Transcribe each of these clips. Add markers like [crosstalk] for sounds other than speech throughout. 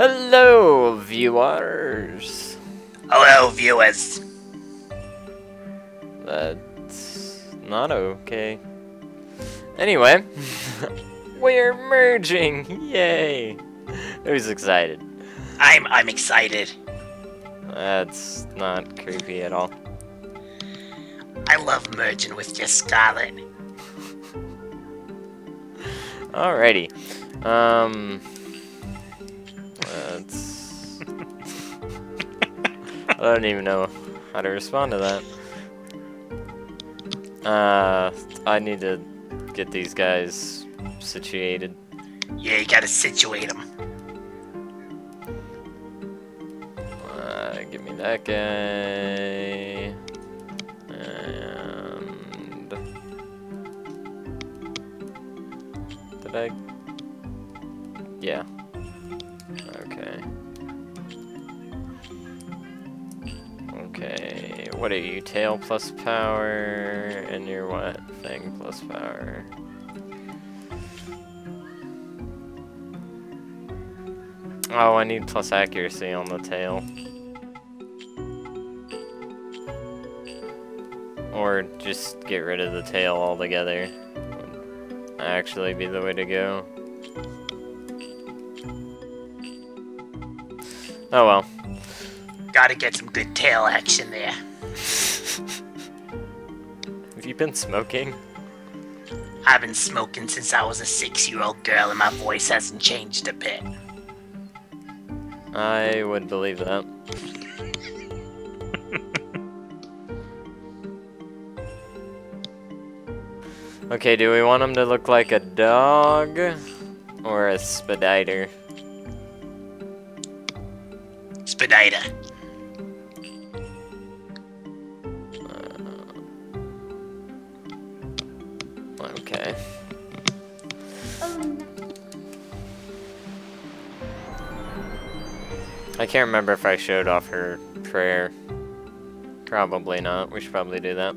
Hello, viewers. Hello, viewers. That's not okay. Anyway, [laughs] we're merging. Yay! Who's excited? I'm I'm excited. That's not creepy at all. I love merging with you, Scarlet. [laughs] Alrighty. Um. I don't even know how to respond to that. Uh, I need to get these guys situated. Yeah, you gotta situate them. Uh, give me that guy. And did I? Yeah. Okay. What are you? Tail plus power, and your what? Thing plus power. Oh, I need plus accuracy on the tail. Or just get rid of the tail altogether. Would actually be the way to go. Oh well. Gotta get some good tail action there. Have you been smoking? I've been smoking since I was a six-year-old girl, and my voice hasn't changed a bit. I would believe that. [laughs] okay, do we want him to look like a dog or a spadider? Spadita. I can't remember if I showed off her prayer. Probably not. We should probably do that.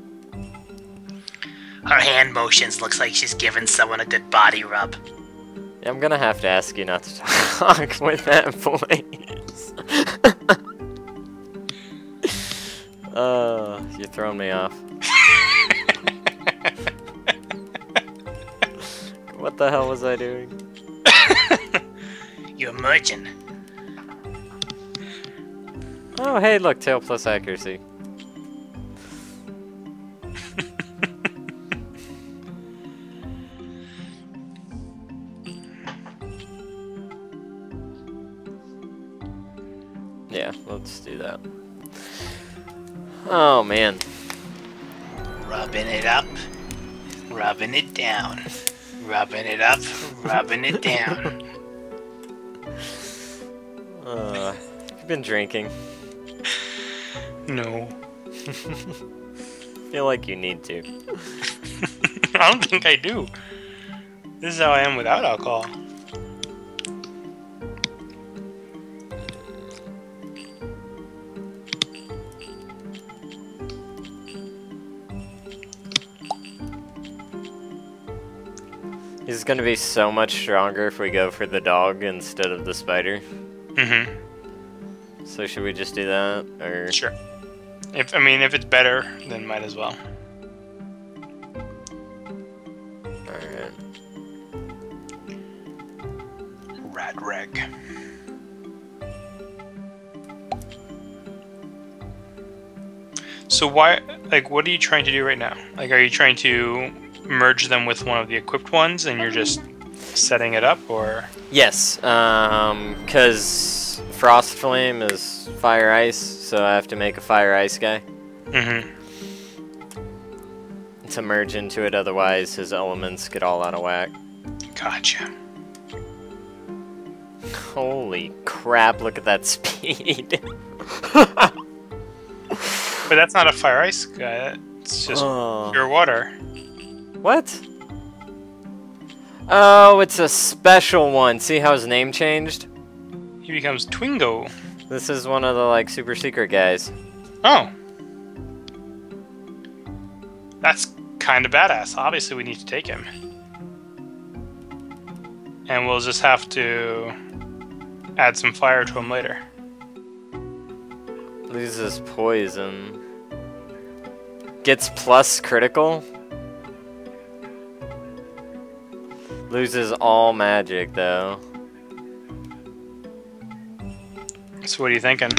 Her hand motions looks like she's giving someone a good body rub. Yeah, I'm gonna have to ask you not to [laughs] talk with that voice. [laughs] uh, you're throwing me off. [laughs] what the hell was I doing? You're merging. Oh, hey, look, tail plus accuracy. [laughs] yeah, let's do that. Oh, man. Rubbing it up, rubbing it down. Rubbing it up, rubbing it down. [laughs] Uh, you've been drinking. No. [laughs] feel like you need to. [laughs] I don't think I do. This is how I am without alcohol. He's gonna be so much stronger if we go for the dog instead of the spider. Mm-hmm. So should we just do that, or Sure. If I mean, if it's better, then might as well. all right? Rad reg. So why, like, what are you trying to do right now? Like, are you trying to merge them with one of the equipped ones, and you're just setting it up, or? Yes, um, cause frost flame is fire ice, so I have to make a fire ice guy Mm-hmm. to merge into it. Otherwise, his elements get all out of whack. Gotcha. Holy crap! Look at that [laughs] speed. But that's not a fire ice guy. It's just oh. pure water. What? Oh, it's a special one. See how his name changed? He becomes Twingo. This is one of the like super secret guys. Oh. That's kind of badass. Obviously, we need to take him. And we'll just have to add some fire to him later. Loses poison. Gets plus critical. Loses all magic though. So what are you thinking?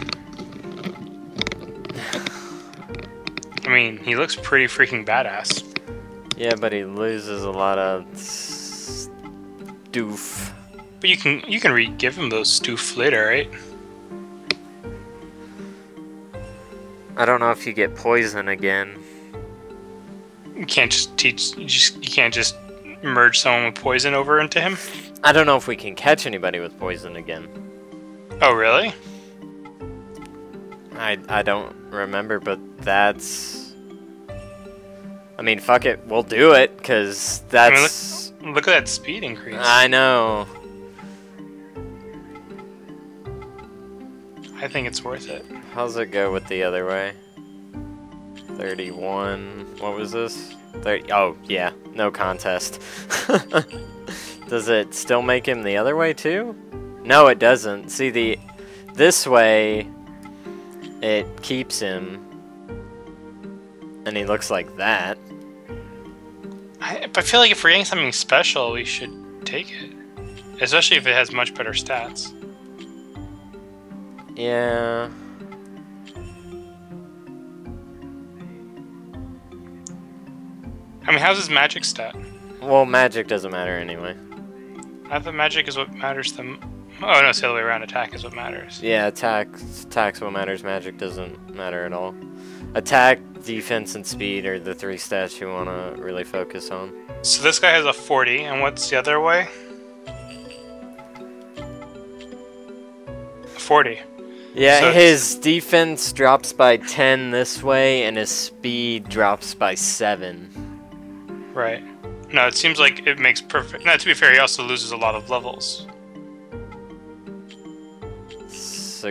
I mean, he looks pretty freaking badass. Yeah, but he loses a lot of stoof. But you can you can re give him those stoof later, right? I don't know if you get poison again. You can't just teach. You just you can't just merge someone with poison over into him. I don't know if we can catch anybody with poison again. Oh really? I I don't remember, but that's. I mean, fuck it, we'll do it, cause that's. Look at that speed increase. I know. I think it's worth it. How's it go with the other way? 31. What was this? 30. Oh, yeah. No contest. [laughs] Does it still make him the other way too? No, it doesn't. See, the this way, it keeps him. And he looks like that. I, I feel like if we're getting something special, we should take it. Especially if it has much better stats. Yeah. I mean, how's his magic stat? Well, magic doesn't matter anyway. I thought magic is what matters them. Oh no, it's the other way around. Attack is what matters. Yeah, attack attack's what matters. Magic doesn't matter at all. Attack, defense, and speed are the three stats you want to really focus on. So this guy has a 40, and what's the other way? 40. Yeah, So- his defense drops by 10 this way, and his speed drops by 7. Right. No, it seems like it makes perfect. No, to be fair, he also loses a lot of levels.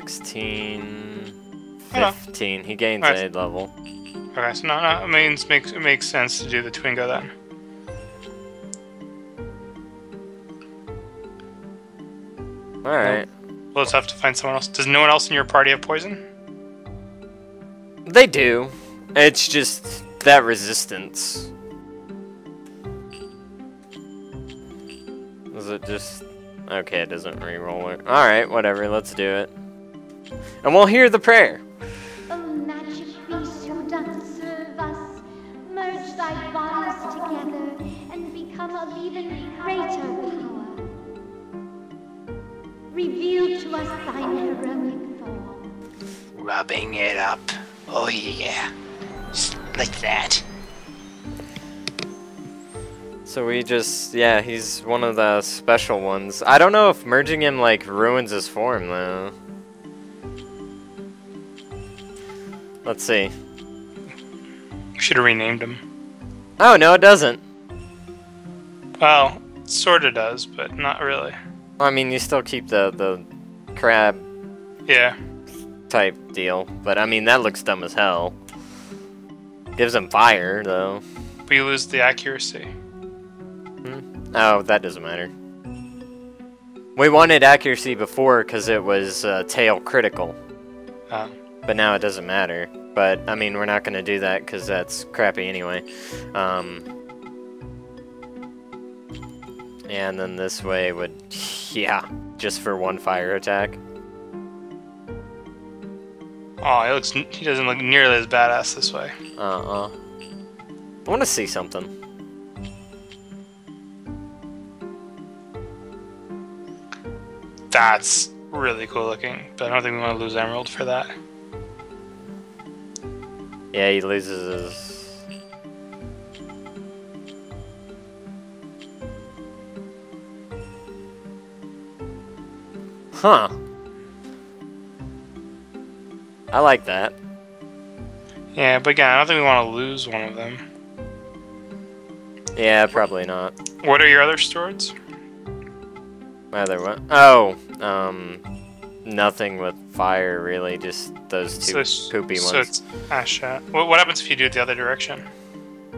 16, Yeah. 15. He gains Alright. a level. Okay, so no, no, it means makes it makes sense to do the Twingo then. Alright. We'll just have to find someone else. Does no one else in your party have poison? They do. It's just that resistance. Is it just... Okay, it doesn't re-roll it. Alright, whatever, let's do it. And we'll hear the prayer. O magic beast who doth serve us, merge thy bodies together and become of even greater power. Reveal to us thine heroic form. Rubbing it up. Oh yeah. Just like that. So we just... Yeah, he's one of the special ones. I don't know if merging him, like, ruins his form, though. Let's see. Should have renamed him. Oh, no, it doesn't. Well, sorta does, but not really. I mean, you still keep the, the crab Yeah. type deal. But I mean, that looks dumb as hell. Gives him fire, though. But you lose the accuracy. Oh, that doesn't matter. We wanted accuracy before because it was uh, tail critical. Uh, But now it doesn't matter. But, I mean, we're not going to do that because that's crappy anyway. Um, and then this way would... [laughs] Yeah, just for one fire attack. oh, he looks. He doesn't look nearly as badass this way. Uh-uh. I want to see something. That's really cool looking, but I don't think we want to lose Emerald for that. Yeah, he loses his... Huh. I like that. Yeah, but again, I don't think we want to lose one of them. Yeah, probably not. What are your other swords? Either one. Oh, um, nothing with fire really. Just those two So poopy so ones. it's Asha. What, what happens if you do it the other direction?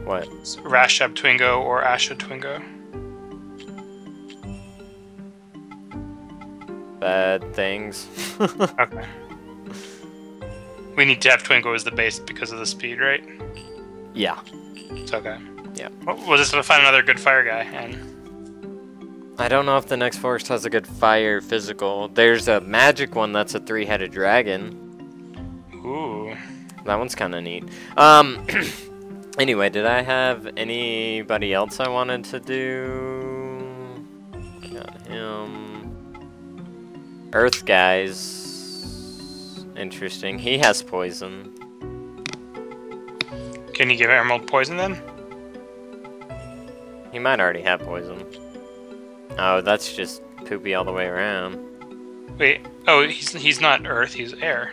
What? So Rashab Twingo or Asha Twingo? bad things. [laughs] Okay. We need to have Twingo as the base because of the speed, right? yeah. It's okay. Yeah. Well, we'll just find another good fire guy, and I don't know if the next forest has a good fire physical. There's a magic one that's a three-headed dragon. ooh, That one's kind of neat. Um. [clears throat] anyway, did I have anybody else I wanted to do? Got him. Earth guys. Interesting. He has poison. can you give Emerald poison then? He might already have poison. Oh, that's just poopy all the way around. Wait, oh, he's he's not Earth, he's air.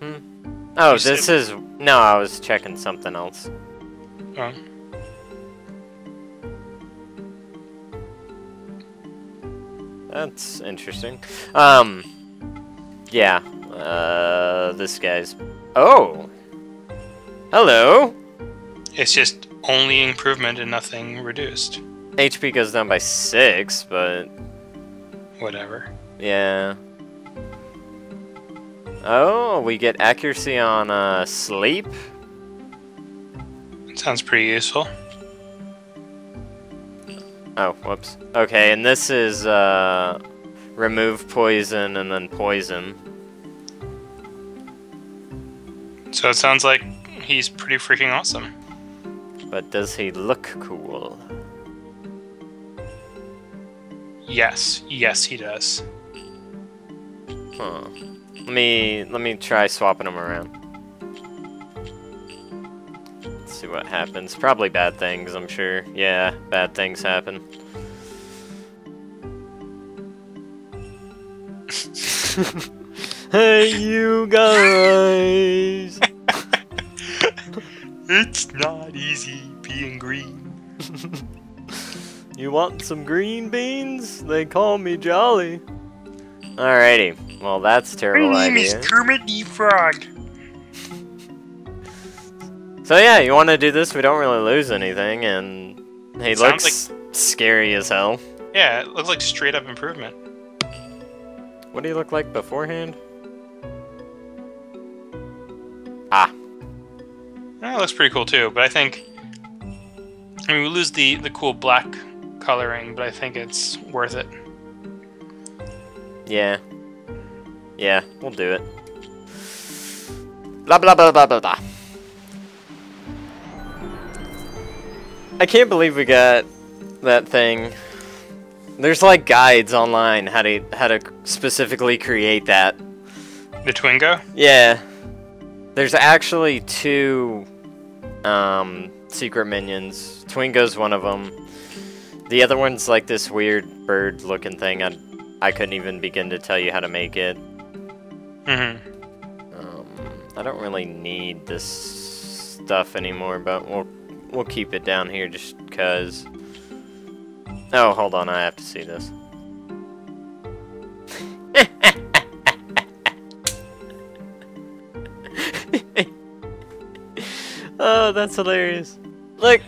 Hmm. Oh, You this said- is no. I was checking something else. Oh. That's interesting. Um, yeah. Uh, this guy's. Oh. Hello. It's just only improvement and nothing reduced. HP goes down by six, but Whatever. yeah. Oh, we get accuracy on uh, sleep. Sounds pretty useful. Oh, whoops. Okay, and this is uh, remove poison and then poison. So it sounds like he's pretty freaking awesome. But does he look cool? Yes, yes, he does. Huh. Let me let me try swapping them around. Let's see what happens. Probably bad things, I'm sure. Yeah, bad things happen. [laughs] hey, you guys! [laughs] It's not easy being green. [laughs] You want some green beans? They call me Jolly. Alrighty. Well, that's a terrible idea. Kermit the Frog. [laughs] So yeah, you want to do this? We don't really lose anything, and he Sounds looks scary as hell. Yeah, it looks like straight up improvement. What do you look like beforehand? Ah, That looks pretty cool too, but I think I mean we lose the the cool black coloring, but I think it's worth it. yeah. Yeah, we'll do it. Blah blah blah blah blah blah. I can't believe we got that thing. There's like guides online how to how to specifically create that. The Twingo? Yeah. There's actually two um, secret minions. Twingo's one of them. The other one's like this weird bird looking thing. I, I couldn't even begin to tell you how to make it. Mm-hmm. Um, I don't really need this stuff anymore, but we'll we'll keep it down here just cause. Oh, hold on, I have to see this. [laughs] oh, that's hilarious. Look,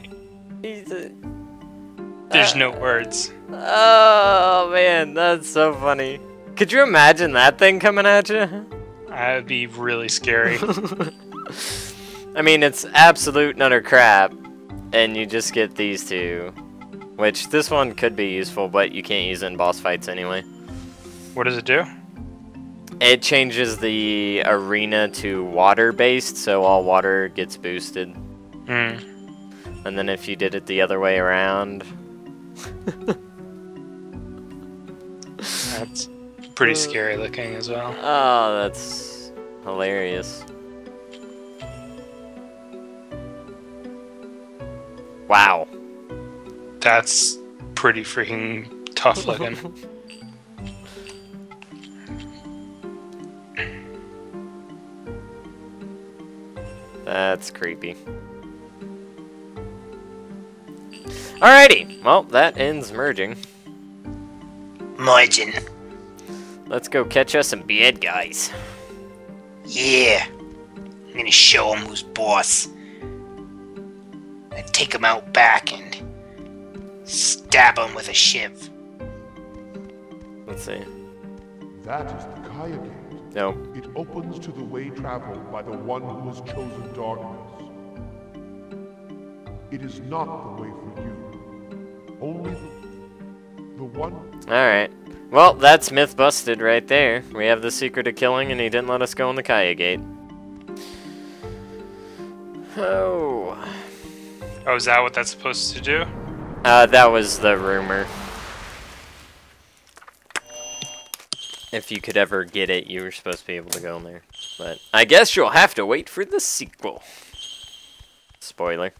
There's Uh, no words. Oh man, that's so funny. Could you imagine that thing coming at you? That would be really scary. [laughs] I mean, it's absolute nutter crap, and you just get these two. Which, this one could be useful, but you can't use it in boss fights anyway. what does it do? It changes the arena to water-based, so all water gets boosted. Hmm. And then if you did it the other way around... That's pretty scary looking as well. Oh, that's hilarious. Wow. That's pretty freaking tough looking. [laughs] That's creepy. Alrighty, well, that ends merging. Merging. Let's go catch us some bad guys. Yeah. I'm gonna show him who's boss. I take him out back and stab him with a shiv. Let's see. That is the Kaya Gate. Nope. It opens to the way traveled by the one who has chosen darkness. It is not the way for you. Only the, the one Alright. Well, that's myth busted right there. We have the secret of killing, and he didn't let us go in the Kaya Gate. Oh. Oh, is that what that's supposed to do? Uh, that was the rumor. If you could ever get it, you were supposed to be able to go in there. But I guess you'll have to wait for the sequel. Spoiler.